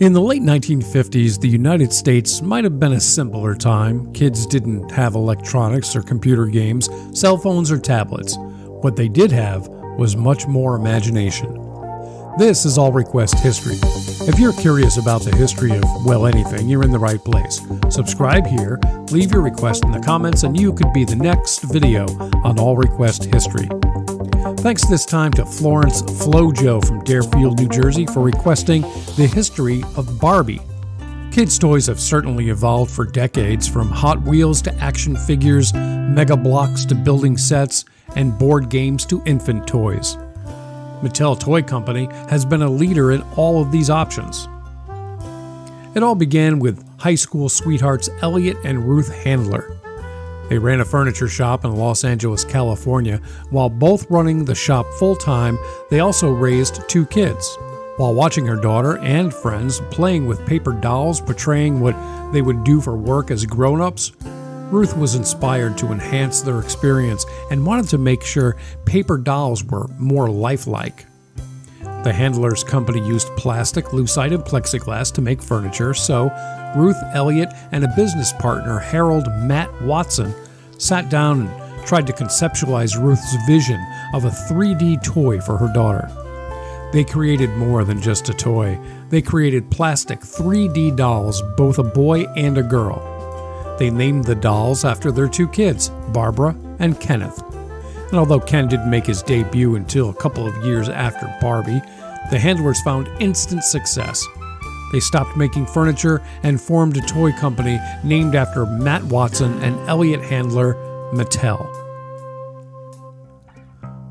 In the late 1950s, the United States might have been a simpler time. Kids didn't have electronics or computer games, cell phones or tablets. What they did have was much more imagination. This is All Request History. If you're curious about the history of, well, anything, you're in the right place. Subscribe here, leave your request in the comments, and you could be the next video on All Request History. Thanks this time to Florence Flojo from Deerfield, New Jersey for requesting the history of Barbie. Kids' toys have certainly evolved for decades, from Hot Wheels to action figures, Mega Bloks to building sets, and board games to infant toys. Mattel Toy Company has been a leader in all of these options. It all began with high school sweethearts Elliot and Ruth Handler. They ran a furniture shop in Los Angeles, California. While both running the shop full time, they also raised two kids. While watching her daughter and friends playing with paper dolls portraying what they would do for work as grown ups, Ruth was inspired to enhance their experience and wanted to make sure paper dolls were more lifelike. The handler's company used plastic, lucite, and plexiglass to make furniture, so Ruth Elliott and a business partner, Harold Matt Matson, sat down and tried to conceptualize Ruth's vision of a 3D toy for her daughter. They created more than just a toy. They created plastic 3D dolls, both a boy and a girl. They named the dolls after their two kids, Barbara and Kenneth. And although Ken didn't make his debut until a couple of years after Barbie, the handlers found instant success. They stopped making furniture and formed a toy company named after Matt Matson and Elliot Handler, Mattel.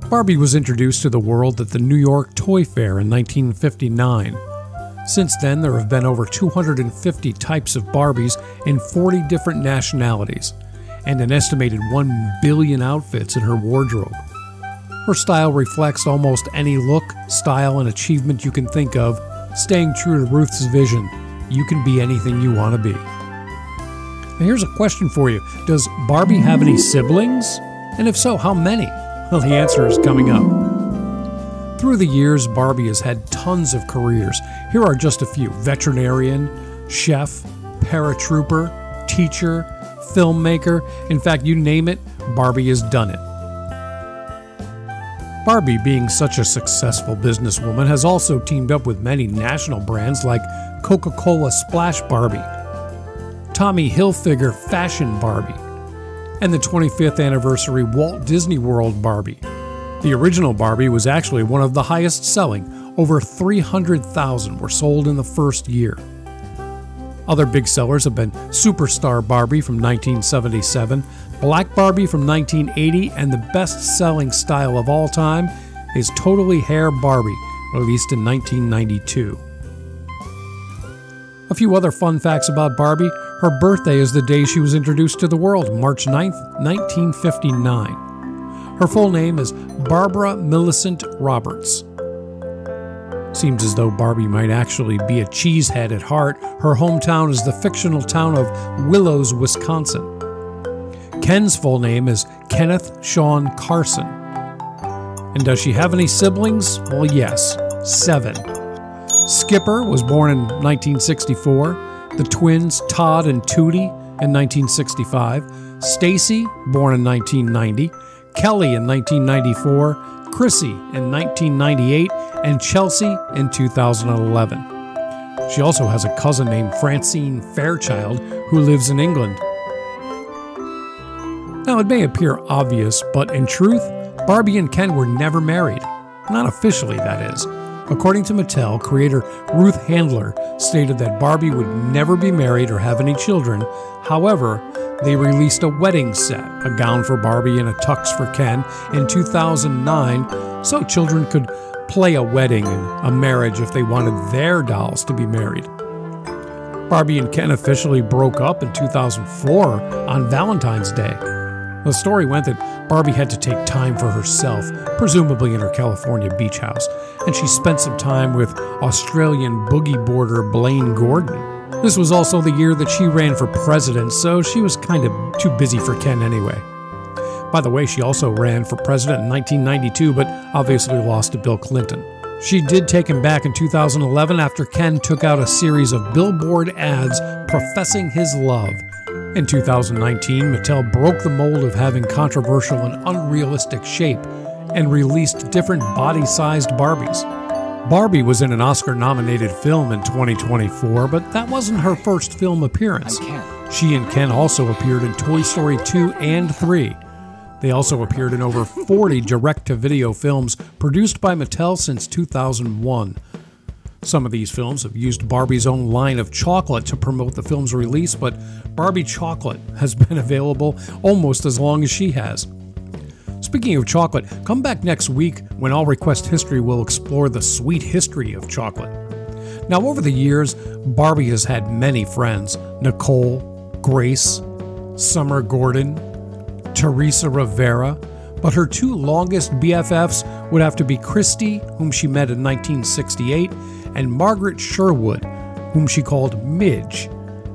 Barbie was introduced to the world at the New York Toy Fair in 1959. Since then, there have been over 250 types of Barbies in 40 different nationalities, and an estimated 1 billion outfits in her wardrobe. Her style reflects almost any look, style, and achievement you can think of, staying true to Ruth's vision you can be anything you want to be. Now, here's a question for you Does Barbie have any siblings? And if so, how many? Well, the answer is coming up. Through the years, Barbie has had tons of careers. Here are just a few veterinarian, chef, paratrooper, teacher, filmmaker. In fact, you name it, Barbie has done it. Barbie, being such a successful businesswoman, has also teamed up with many national brands like Coca Cola Splash Barbie, Tommy Hilfiger Fashion Barbie, and the 25th anniversary Walt Disney World Barbie. The original Barbie was actually one of the highest selling, over 300,000 were sold in the first year. Other big sellers have been Superstar Barbie from 1977, Black Barbie from 1980, and the best selling style of all time is Totally Hair Barbie, released in 1992. A few other fun facts about Barbie her birthday is the day she was introduced to the world, March 9, 1959. Her full name is Barbara Millicent Roberts. Seems as though Barbie might actually be a cheesehead at heart. Her hometown is the fictional town of Willows, Wisconsin. Ken's full name is Kenneth Sean Carson. And does she have any siblings? Well, yes, seven. Skipper was born in 1964. The twins Todd and Tutti in 1965. Stacie, born in 1990. Kelly in 1994. Krissy in 1998, and Chelsea in 2011. She also has a cousin named Francine Fairchild who lives in England. Now, it may appear obvious, but in truth, Barbie and Ken were never married. Not officially, that is. According to Mattel, creator Ruth Handler stated that Barbie would never be married or have any children. However, they released a wedding set, a gown for Barbie and a tux for Ken, in 2009 so children could play a wedding and a marriage if they wanted their dolls to be married. Barbie and Ken officially broke up in 2004 on Valentine's Day. The story went that Barbie had to take time for herself, presumably in her California beach house, and she spent some time with Australian boogie boarder Blaine Gordon. This was also the year that she ran for president, so she was kind of too busy for Ken anyway. By the way, she also ran for president in 1992, but obviously lost to Bill Clinton. She did take him back in 2011 after Ken took out a series of billboard ads professing his love. In 2019, Mattel broke the mold of having controversial and unrealistic shape and released different body sized Barbies. Barbie was in an Oscar nominated film in 2024, but that wasn't her first film appearance. She and Ken also appeared in Toy Story 2 and 3. They also appeared in over 40 direct to video films produced by Mattel since 2001. Some of these films have used Barbie's own line of chocolate to promote the film's release, but Barbie chocolate has been available almost as long as she has. Speaking of chocolate, come back next week when All Request History will explore the sweet history of chocolate. Now, over the years, Barbie has had many friends Nicole, Grace, Summer Gordon, Teresa Rivera, but her two longest BFFs would have to be Christie, whom she met in 1968, and Margaret Sherwood, whom she called Midge,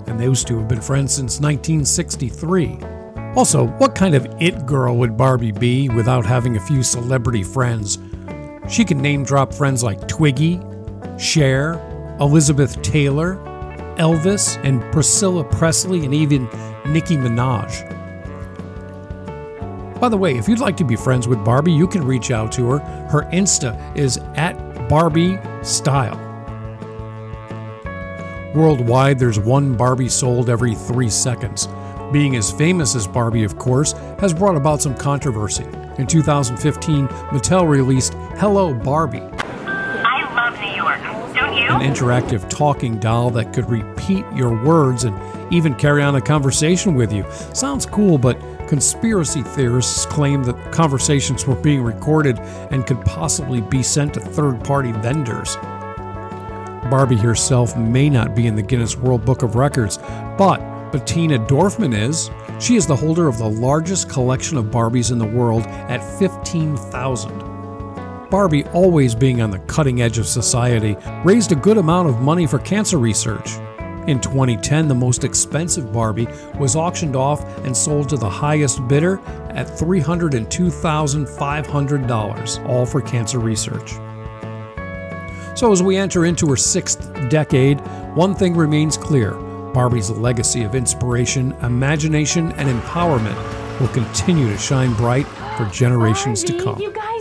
and those two have been friends since 1963. Also, what kind of it girl would Barbie be without having a few celebrity friends? She can name drop friends like Twiggy, Cher, Elizabeth Taylor, Elvis, and Priscilla Presley, and even Nicki Minaj. By the way, if you'd like to be friends with Barbie, you can reach out to her. Her Insta is at Barbie Style. Worldwide, there's one Barbie sold every three seconds. Being as famous as Barbie, of course, has brought about some controversy. In 2015, Mattel released Hello Barbie. I love New York, don't you? An interactive talking doll that could repeat your words and even carry on a conversation with you. Sounds cool, but conspiracy theorists claim that conversations were being recorded and could possibly be sent to third party vendors. Barbie herself may not be in the Guinness World Book of Records, but Bettina Dorfman is. She is the holder of the largest collection of Barbies in the world at 15,000. Barbie, always being on the cutting edge of society, raised a good amount of money for cancer research. In 2010, the most expensive Barbie was auctioned off and sold to the highest bidder at $302,500, all for cancer research. So, as we enter into her sixth decade, one thing remains clear Barbie's legacy of inspiration, imagination, and empowerment will continue to shine bright for generations Barbie, to come.